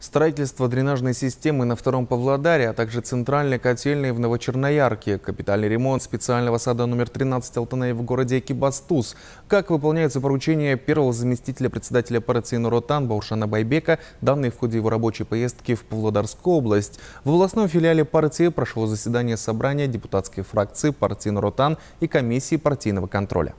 Строительство дренажной системы на втором Павлодаре, а также центральной котельной в Новочерноярке, капитальный ремонт специального сада номер 13 Алтанай в городе Экибастуз. Как выполняются поручения первого заместителя председателя партии Нуротан Баушана Байбека, данные в ходе его рабочей поездки в Павлодарскую область. В областном филиале партии прошло заседание собрания депутатской фракции партии Нуротан и комиссии партийного контроля.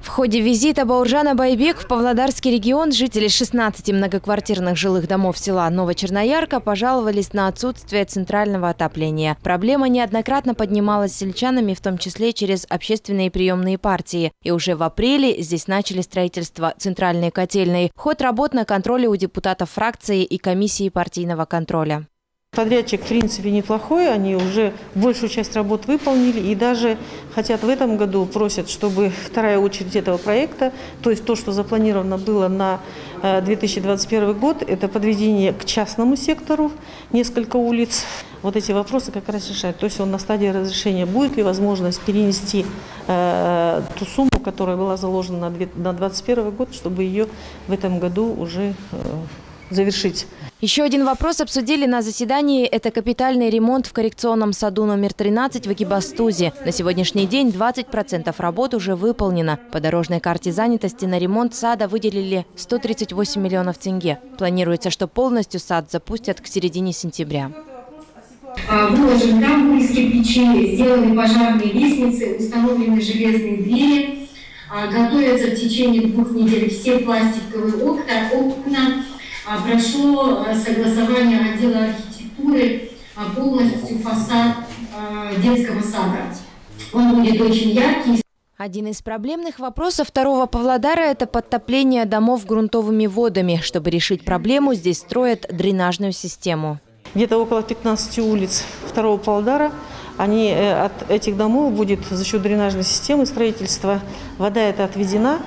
В ходе визита Бауржана Байбек в Павлодарский регион жители 16 многоквартирных жилых домов села Новочерноярка пожаловались на отсутствие центрального отопления. Проблема неоднократно поднималась сельчанами, в том числе через общественные приемные партии. И уже в апреле здесь начали строительство центральной котельной. Ход работ на контроле у депутатов фракции и комиссии партийного контроля. Подрядчик, в принципе, неплохой, они уже большую часть работ выполнили и даже хотят в этом году, просят, чтобы вторая очередь этого проекта, то есть то, что запланировано было на 2021 э, год, это подведение к частному сектору, несколько улиц. Вот эти вопросы как раз решают. То есть он на стадии разрешения, будет ли возможность перенести э, ту сумму, которая была заложена на 2021 год, чтобы ее в этом году уже э, завершить. Еще один вопрос обсудили на заседании. Это капитальный ремонт в коррекционном саду номер 13 в Экибастузе. На сегодняшний день 20% работ уже выполнено. По дорожной карте занятости на ремонт сада выделили 138 миллионов тенге. Планируется, что полностью сад запустят к середине сентября. Выложен дамбу из кирпичей, сделаны пожарные лестницы, установлены железные двери. А, готовятся в течение двух недель все пластиковые окна, окна прошло э, согласование отдела архитектуры а, полностью фасад а, детского сада. Он будет очень яркий. Один из проблемных вопросов второго Павлодара – это подтопление домов грунтовыми водами. Чтобы решить проблему, здесь строят дренажную систему. Где-то около 15 улиц второго Павлодара они, э, от этих домов будет за счет дренажной системы строительства вода эта отведена.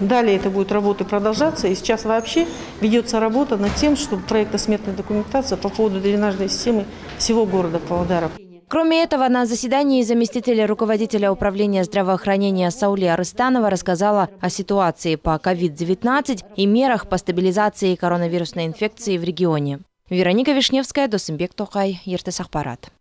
Далее это будет работа продолжаться. И сейчас вообще ведется работа над тем, чтобы проектно-сметная документация по поводу дренажной системы всего города Павлодара. Кроме этого, на заседании заместителя руководителя управления здравоохранения Саули Арыстанова рассказала о ситуации по COVID-19 и мерах по стабилизации коронавирусной инфекции в регионе. Вероника Вишневская, Досымбек Токай, Ертесахпарат.